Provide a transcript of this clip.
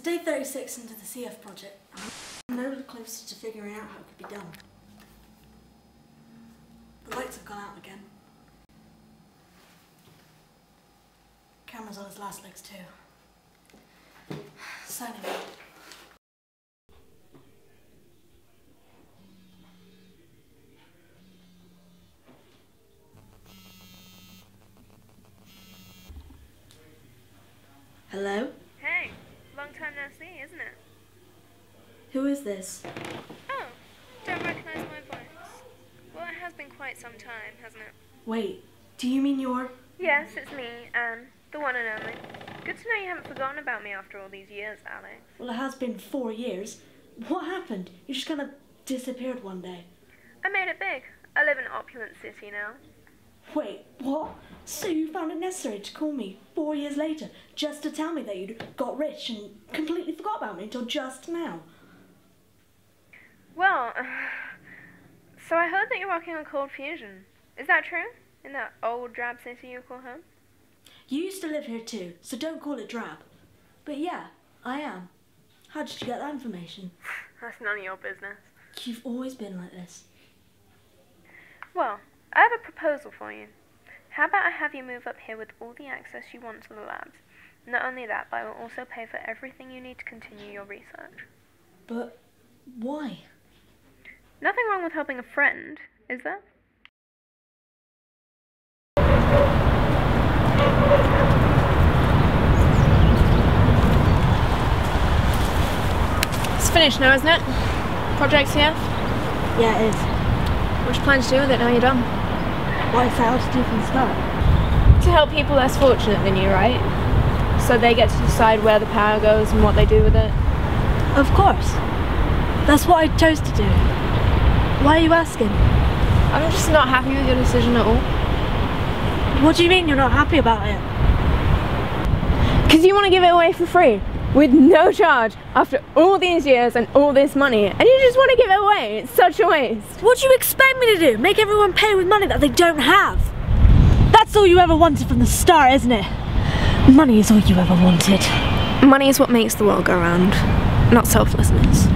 day 36 into the CF project. I'm no closer to figuring out how it could be done. The lights have gone out again. Camera's on his last legs too. Signing. Hello? Time no see, isn't it? Who is this? Oh, don't recognize my voice. Well, it has been quite some time, hasn't it? Wait, do you mean you're. Yes, it's me, Anne, the one and only. Good to know you haven't forgotten about me after all these years, Alex. Well, it has been four years. What happened? You just kind of disappeared one day. I made it big. I live in an opulent city now. Wait, what? So you found it necessary to call me four years later just to tell me that you'd got rich and completely forgot about me until just now? Well, uh, so I heard that you're working on Cold Fusion. Is that true? In that old drab city you call home? You used to live here too, so don't call it drab. But yeah, I am. How did you get that information? That's none of your business. You've always been like this. Well, I have a proposal for you. How about I have you move up here with all the access you want to the labs? Not only that, but I will also pay for everything you need to continue your research. But why? Nothing wrong with helping a friend, is there? It's finished now, isn't it? Project CF? Yeah, it is. What you plan to do with it now you're done? What I set out to do from the. To help people less fortunate than you, right? So they get to decide where the power goes and what they do with it. Of course. That's what I chose to do. Why are you asking? I'm just not happy with your decision at all. What do you mean you're not happy about it? Because you want to give it away for free with no charge after all these years and all this money, and you just want to give it away. It's such a waste. What do you expect me to do? Make everyone pay with money that they don't have? That's all you ever wanted from the start, isn't it? Money is all you ever wanted. Money is what makes the world go round, not selflessness.